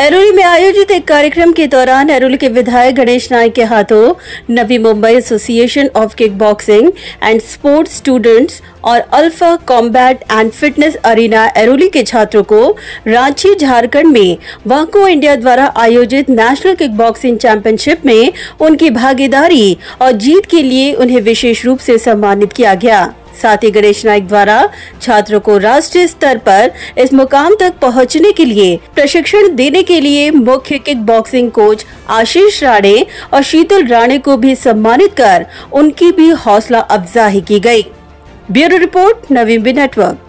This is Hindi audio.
एरोली में आयोजित एक कार्यक्रम के दौरान एरोली के विधायक गणेश नायक के हाथों Navi Mumbai association of kickboxing and sports students और alpha combat and fitness arena Airoli के छात्रों को रांची, झारखंड में वाको इंडिया द्वारा आयोजित नेशनल किक बॉक्सिंग चैंपियनशिप में उनकी भागीदारी और जीत के लिए उन्हें विशेष रूप से सम्मानित किया गया। साथ ही गणेश नाइक द्वारा छात्रों को राष्ट्रीय स्तर पर इस मुकाम तक पहुँचने के लिए प्रशिक्षण देने के लिए मुख्य kick boxing coach Ashish Rane और शीतल राणे को भी सम्मानित कर उनकी भी हौसला अफजाही की गई। Bureau report, Naveen B network.